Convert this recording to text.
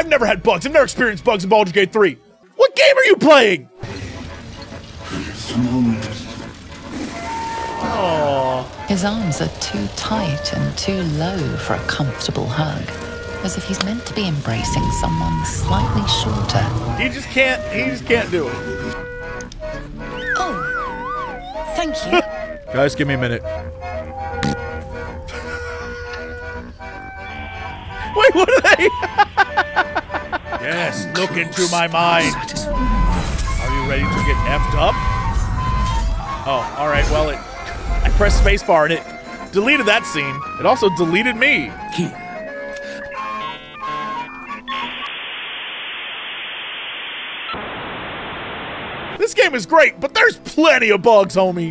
I've never had bugs. I've never experienced bugs in Baldur's Gate 3. What game are you playing? His arms are too tight and too low for a comfortable hug, as if he's meant to be embracing someone slightly shorter. He just can't. He just can't do it. Oh, thank you. Guys, give me a minute. Wait, what are they? yes, look into my mind. Are you ready to get effed up? Oh, all right. Well, it. I pressed spacebar and it deleted that scene. It also deleted me. This game is great, but there's plenty of bugs, homie.